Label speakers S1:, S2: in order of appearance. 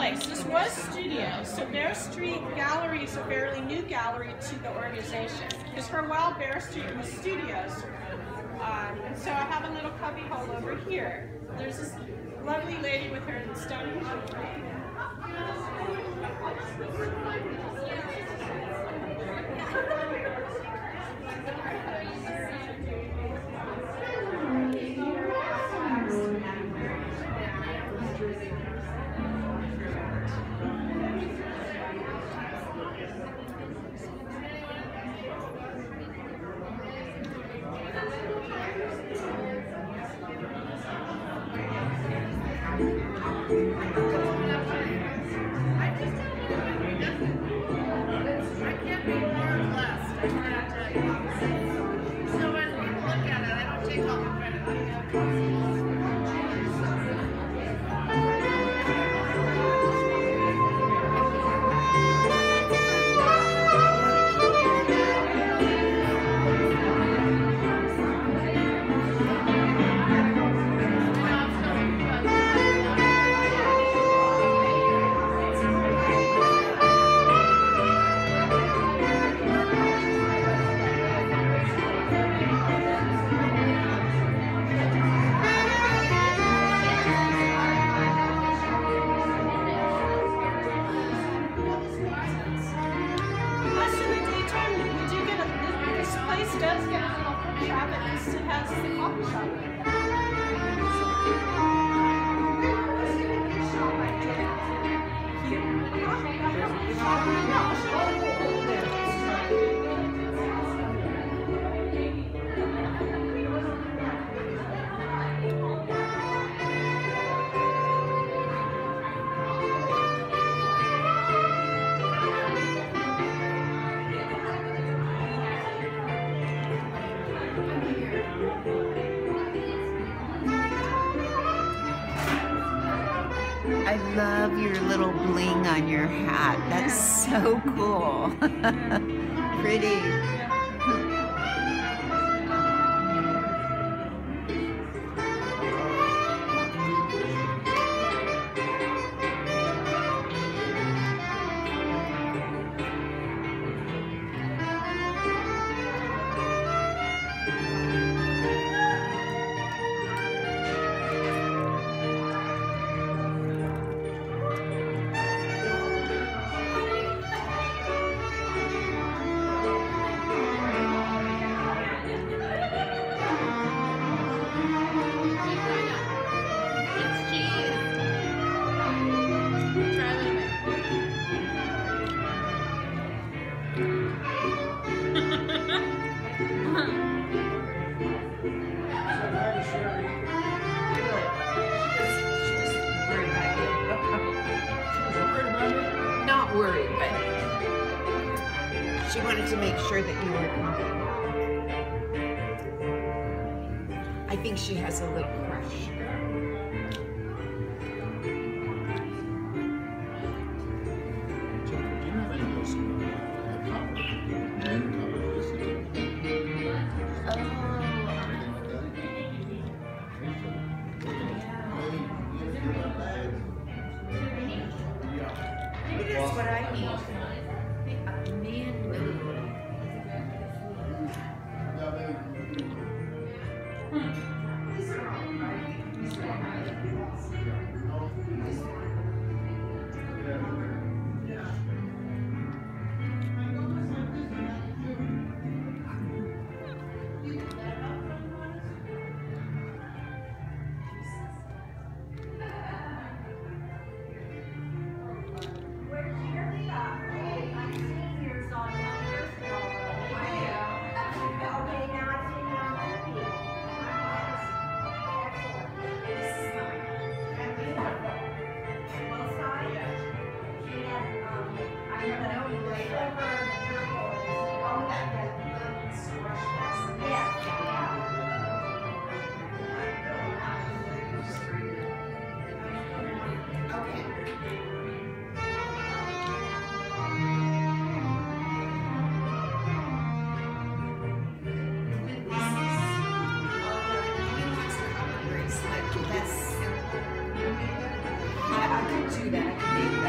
S1: place. This was studio, so Bear Street Gallery is a fairly new gallery to the organization. Because for a while, Bear Street was studios. Um, and so I have a little cubby hole over here. There's this lovely lady with her
S2: Stonehenge I
S1: does get a little foot at least it has the coffee shop.
S3: Love your little bling on your hat. That's so cool. Pretty. Not worried, but she wanted to make sure that you were coming. I think she has a little crush. That's what I need. do that.